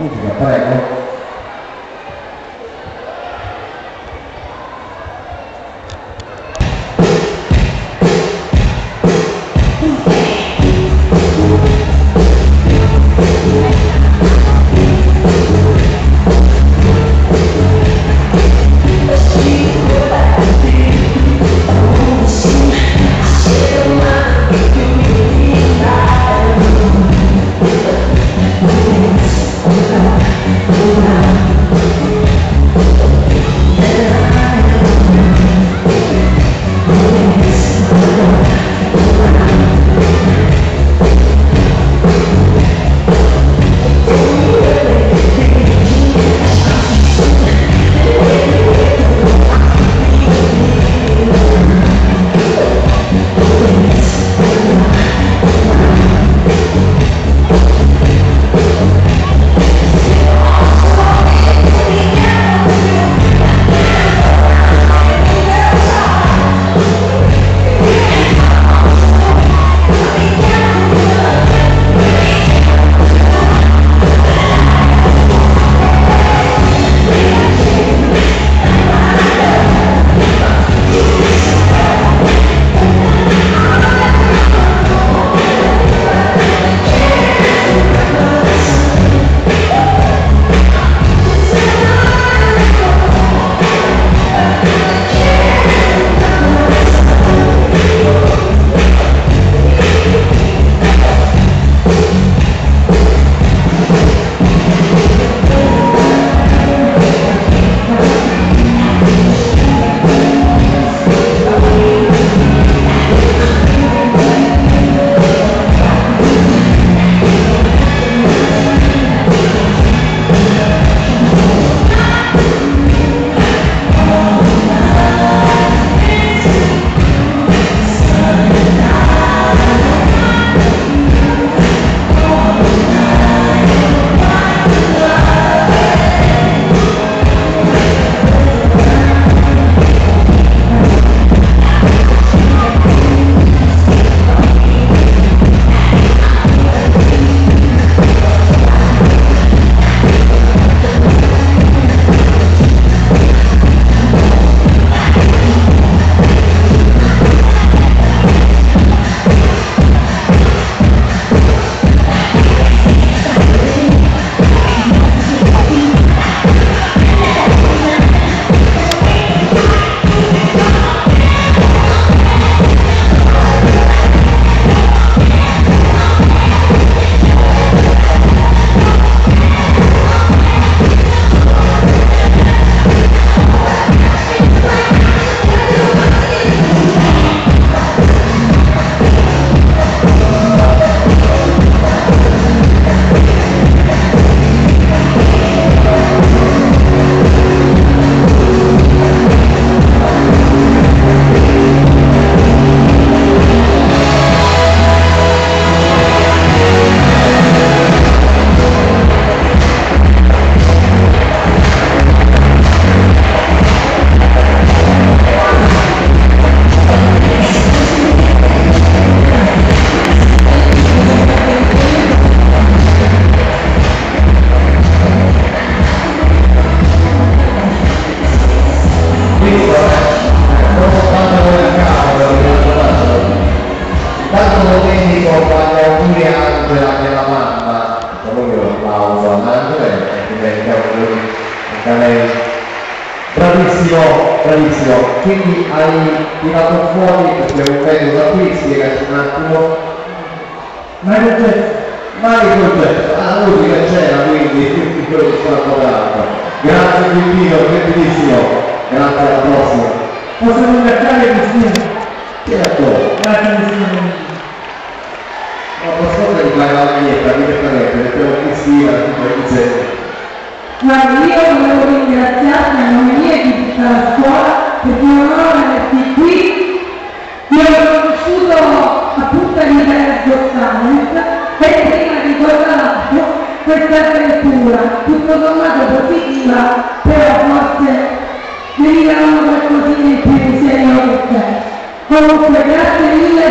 Ini juga. bravissimo, quindi hai tirato fuori perché un metodo da qui, spiegaci un attimo. Mario Jeff. Mario Jeff, lui che c'era quindi, quindi quello che sta parlando. Grazie Quintino, bellissimo, grazie alla prossima. Posso ringraziare Cristina? Certo. Grazie Cristina. No, posso fare il baio alla maglietta, direttamente, mettiamo Cristina, tutto il genere. Guarda, io volevo ringraziarti a nome mio e di e prima ricordavamo questa avventura tutto sommato positiva però forse mi qualcosina in più se io comunque grazie mille